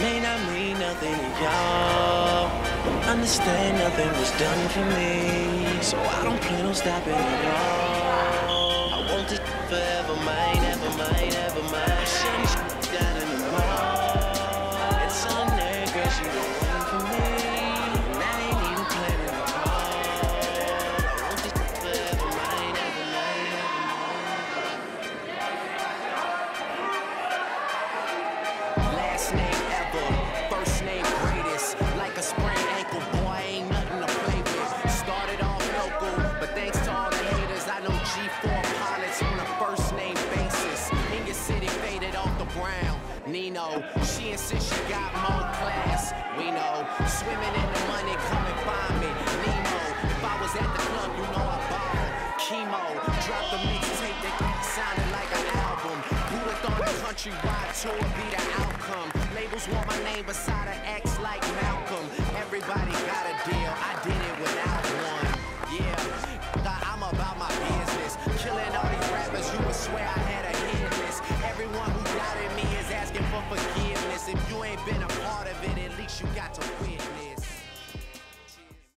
may not mean nothing to y'all. Understand nothing was done for me, so I don't plan on stopping at all. I want this forever, mine, Nino, she insists she got more class. We know, swimming in the money, come and find me. Nemo, if I was at the club, you know I ball. Chemo, drop the mixtape that sounded like an album. Would thought a countrywide tour be the outcome? Labels want my name beside If you ain't been a part of it, at least you got to witness.